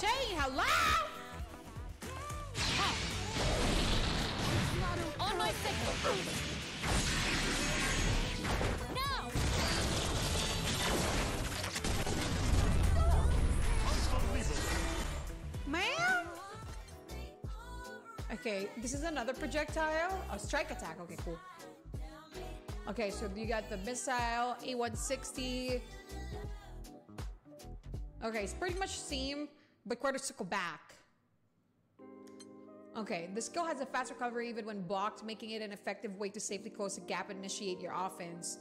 chain. Hello? On my signal. Okay, this is another projectile. A strike attack. Okay, cool. Okay, so you got the missile, A160. Okay, it's pretty much same, but quarter circle back. Okay, the skill has a fast recovery even when blocked, making it an effective way to safely close a gap and initiate your offense.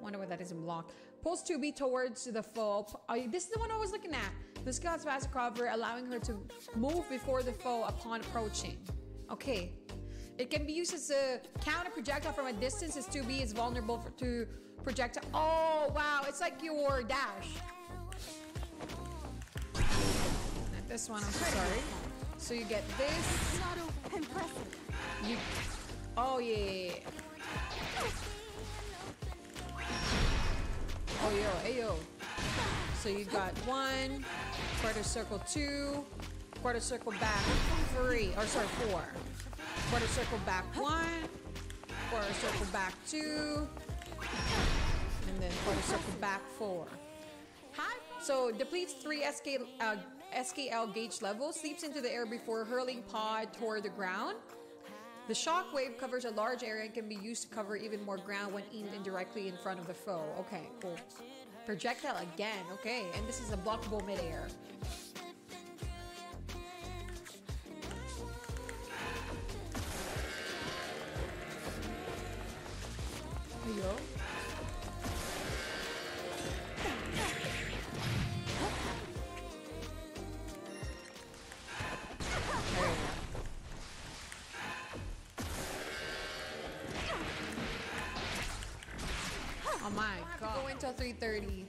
Wonder what that is in block. Pulls 2B towards the foe. Oh, this is the one I was looking at. The skill has fast recovery, allowing her to move before the foe upon approaching. Okay. It can be used as a counter projectile from a distance as 2B is vulnerable for, to projectile. Oh, wow. It's like your dash. This one, I'm so sorry. So you get this. You. Oh yeah. yeah, yeah. Oh yo, hey yo. So you got one, quarter circle two, quarter circle back three, or sorry four. Quarter circle back one, quarter circle back two, and then quarter circle back four. So depletes three SK, uh, SKL gauge level sleeps into the air before hurling pod toward the ground. The shockwave covers a large area and can be used to cover even more ground when aimed indirectly in front of the foe. Okay, cool. Projectile again, okay, and this is a blockable midair. Oh my god. Go until 3.30.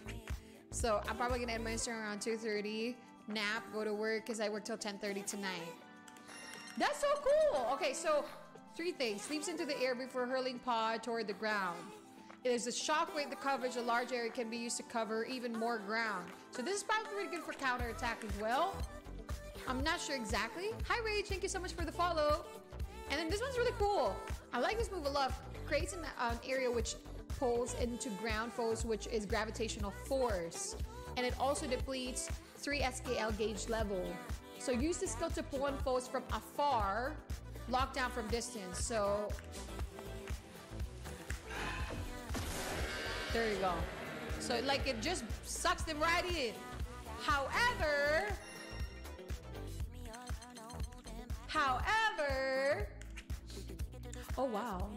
So I'm probably gonna end my stream around 2.30. Nap, go to work, because I work till 10.30 tonight. That's so cool! Okay, so three things. Sleeps into the air before hurling pod toward the ground. There's a shockwave that covers a large area can be used to cover even more ground. So this is probably pretty good for counterattack as well. I'm not sure exactly. Hi Rage, thank you so much for the follow. And then this one's really cool. I like this move a lot. Creates an um, area which pulls into ground foes, which is gravitational force. And it also depletes 3 SKL gauge level. So use this skill to pull in foes from afar, lock down from distance. So there you go. So like it just sucks them right in. However, however, oh wow,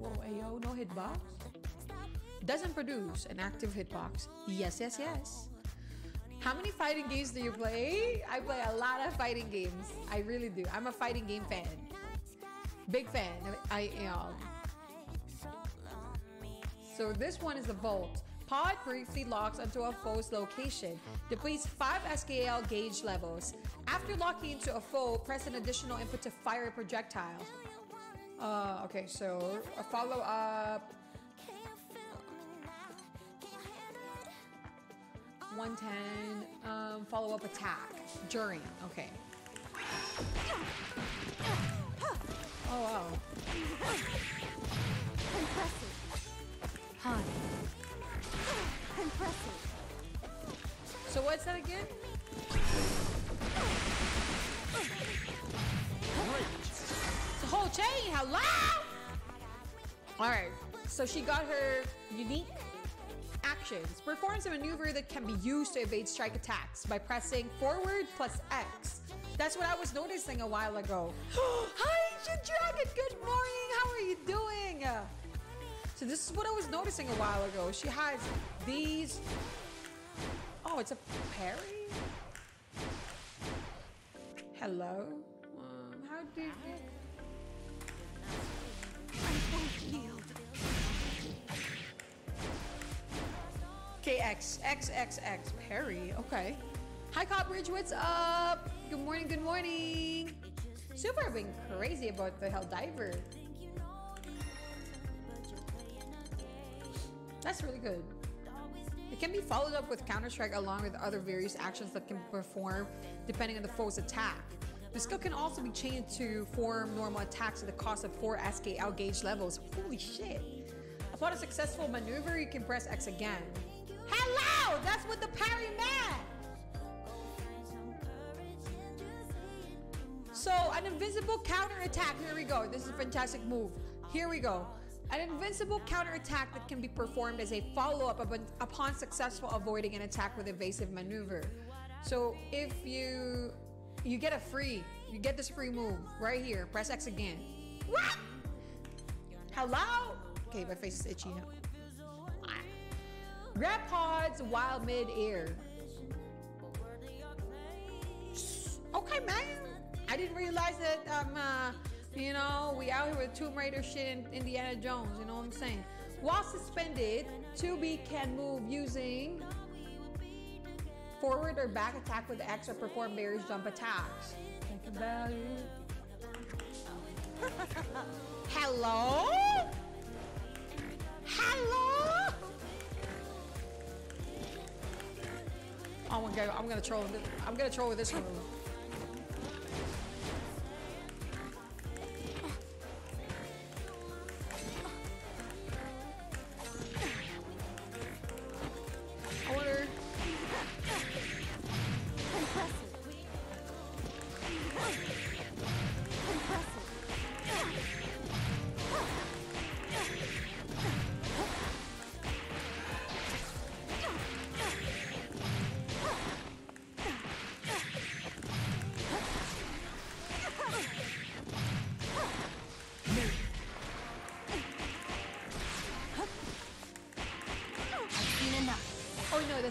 whoa, ayo, no hitbox. Doesn't produce an active hitbox. Yes, yes, yes. How many fighting games do you play? I play a lot of fighting games. I really do. I'm a fighting game fan. Big fan. I am. So this one is the Volt. Pod briefly locks onto a foe's location. Depletes 5 SKL gauge levels. After locking into a foe, press an additional input to fire a projectile. Uh, okay, so a follow up. 110. Um, follow up attack during. Okay. Oh wow. Impressive. Hi. Impressive. So what's that again? It's a whole chain. Hello. All right. So she got her unique actions. Performs a maneuver that can be used to evade strike attacks by pressing forward plus X. That's what I was noticing a while ago. Hi, Ancient Dragon. Good morning. How are you doing? So this is what I was noticing a while ago. She has these. Oh, it's a parry. Hello. Um, how did you? I won't. KX, XXX, parry. Okay. Hi, Copbridge. What's up? Good morning. Good morning. Super being crazy about the Helldiver. That's really good. It can be followed up with Counter Strike along with other various actions that can perform depending on the foe's attack. The skill can also be changed to form normal attacks at the cost of 4 SKL gauge levels. Holy shit. Upon a successful maneuver, you can press X again. Hello! That's what the parry meant! So, an invincible counter attack. Here we go. This is a fantastic move. Here we go. An invincible counter attack that can be performed as a follow up upon successful avoiding an attack with evasive maneuver. So, if you you get a free, you get this free move right here. Press X again. What? Hello? Okay, my face is itchy now. Grab pods while mid-air. Okay, man. I didn't realize that um uh, you know, we out here with Tomb Raider shit and Indiana Jones, you know what I'm saying? While suspended, 2B can move using forward or back attack with X or perform various jump attacks. Think about it. Hello? Hello? Oh my god, I'm gonna troll. I'm gonna troll with this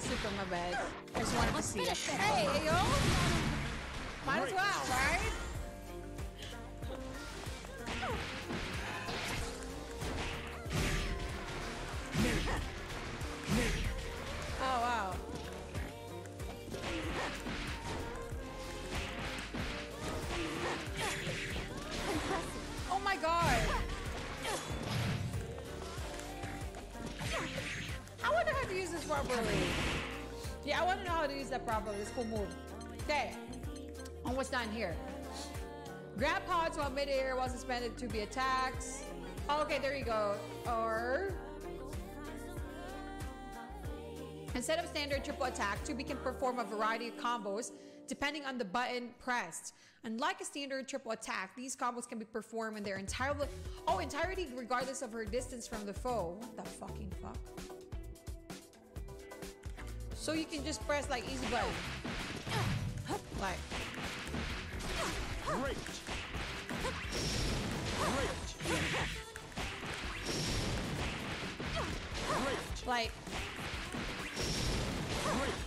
sleep on my bed. I just wanted to see it. Hey, yo! Might as well, right? One. properly. Let's cool move. Okay. Almost done here. Grab pods while mid-air while suspended to be attacks. Oh, okay, there you go. Or instead of standard triple attack, 2B can perform a variety of combos depending on the button pressed. Unlike a standard triple attack, these combos can be performed in their entire oh entirety regardless of her distance from the foe. What the fucking fuck? So you can just press like easy button. Like. Great. Great. Great. Like. Great.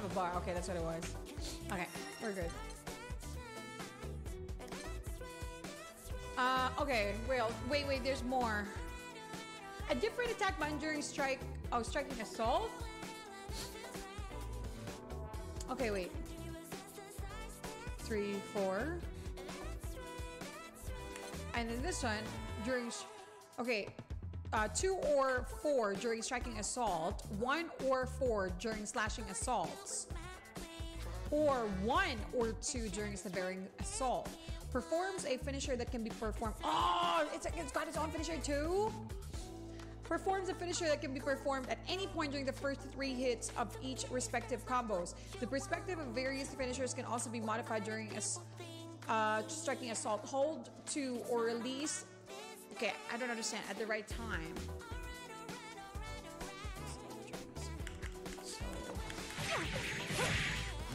Have a bar. Okay, that's what it was. Okay, we're good. Uh, okay, well, wait, wait, there's more. A different attack button during strike, oh, striking assault? Okay, wait. Three, four. And then this one, during, okay, uh, two or four during striking assault, one or four during slashing assaults, or one or two during severing assault. Performs a finisher that can be performed. Oh, it's, it's got its own finisher too? Performs a finisher that can be performed at any point during the first three hits of each respective combos. The perspective of various finishers can also be modified during a uh, striking assault. Hold to or release Okay, I don't understand. At the right time.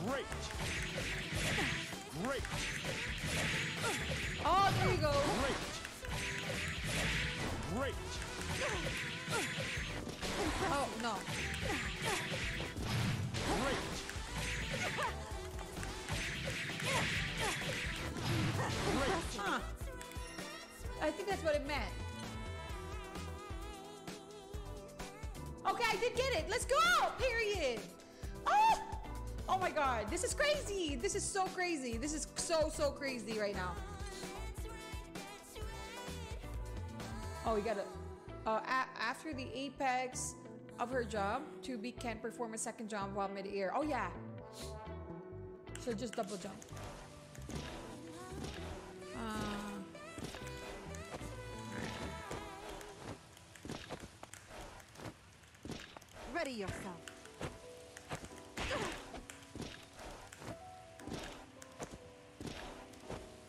Great. Great. Oh, there you go. Great. Great. Oh, no. that's what it meant. Okay, I did get it. Let's go, period. Oh, oh my God, this is crazy. This is so crazy. This is so, so crazy right now. Oh, we got it. uh, after the apex of her job, B can perform a second jump while mid-air. Oh yeah. So just double jump. Uh, Ready yourself.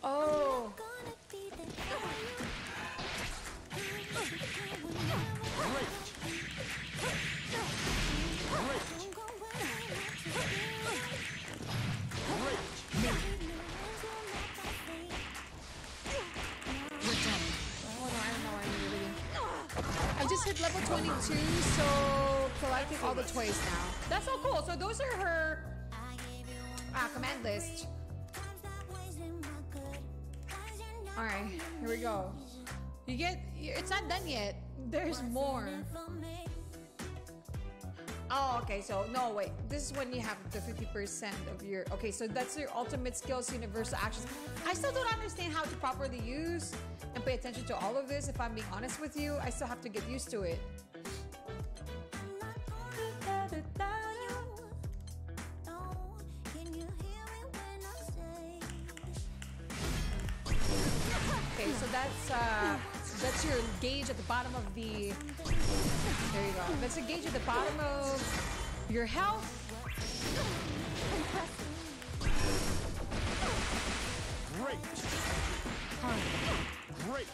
oh. I just hit level 22, so collecting all the toys now. That's so cool. So those are her ah, command list. All right, here we go. You get, it's not done yet. There's more. Oh, okay. So no, wait. This is when you have the 50% of your. Okay, so that's your ultimate skills, universal actions. I still don't understand how to properly use and pay attention to all of this. If I'm being honest with you, I still have to get used to it. So that's uh, that's your gauge at the bottom of the. There you go. That's a gauge at the bottom of your health. Great! Great!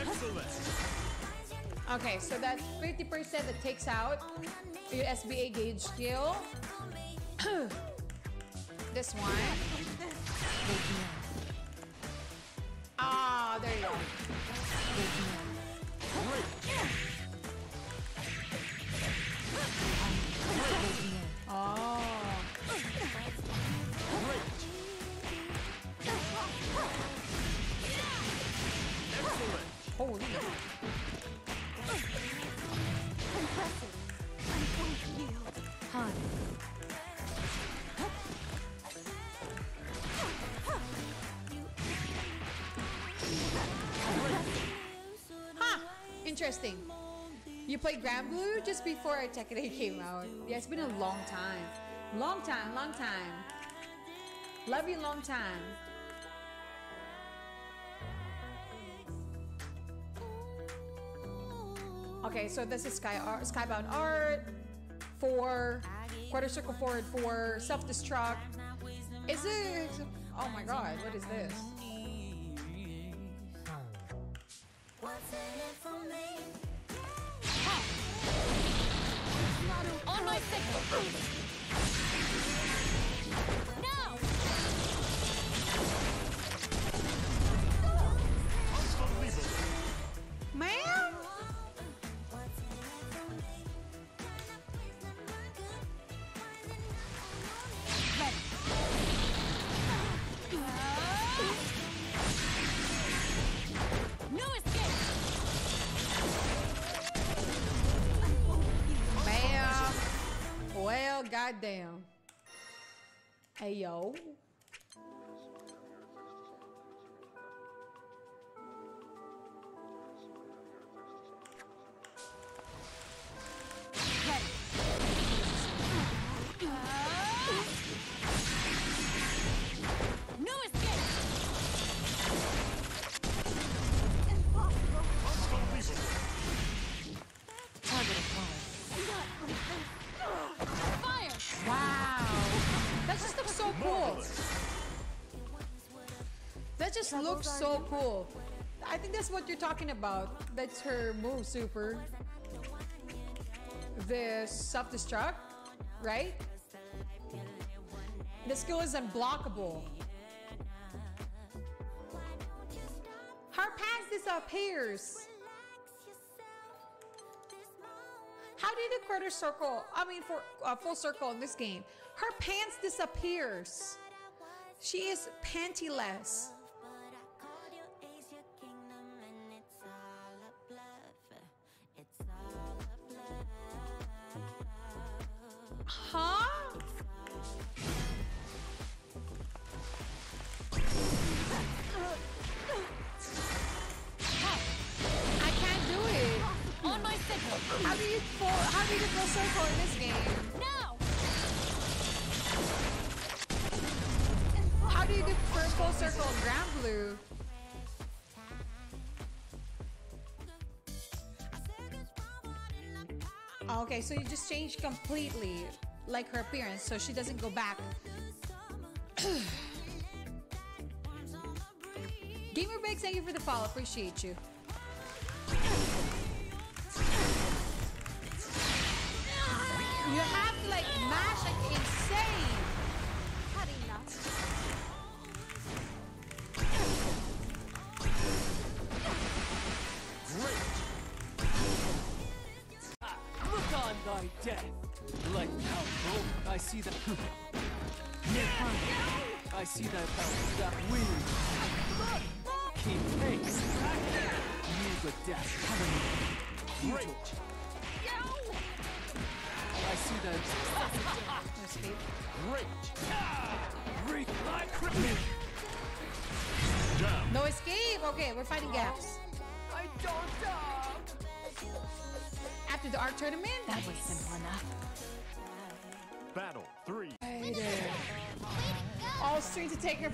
Excellent! Okay, so that's 50% that takes out your SBA gauge skill. this one. Ah, there you go. Oh. Holy. Impressive. I won't yield. Hard. Huh. Interesting. You played Granblue just before Tekken came out. Yeah, it's been a long time. Long time, long time. Love you long time. Okay, so this is Sky Art, Skybound Art for quarter circle forward for self destruct. Is it? Oh my god, what is this? Goddamn. Hey, yo. Just looks so cool. I think that's what you're talking about. That's her move, super. The self destruct, right? The skill is unblockable. Her pants disappears. How did the quarter circle? I mean, for uh, full circle in this game, her pants disappears. She is pantyless. How do you full, how do you do full circle in this game? Now! How do you do for full circle in Grand Blue? Oh, okay, so you just changed completely, like her appearance, so she doesn't go back. Gamer Big, thank you for the follow. Appreciate. You Thy death! Like how I see that. I see that that wind. Keep pace. You the death coming. Great. I see that. No escape. Great. Like Down. No escape. Okay, we're fighting gaps. I don't die. After the art tournament, That was simple enough. Battle three. all street to take her.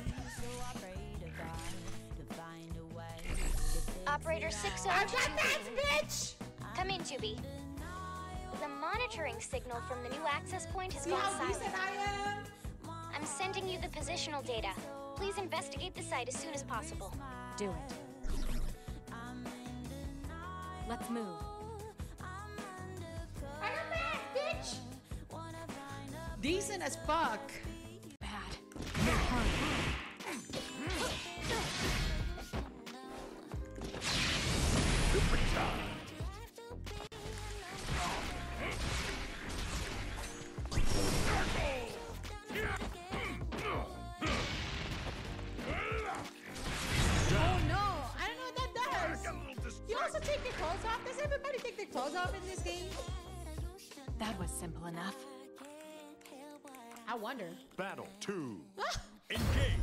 Operator I got 602. that bitch. Come in, 2B. The monitoring signal from the new access point has See gone how silent. I am. I'm sending you the positional data. Please investigate the site as soon as possible. Do it. Let's move. Decent as fuck. Wonder. Battle two. Ah! Engage.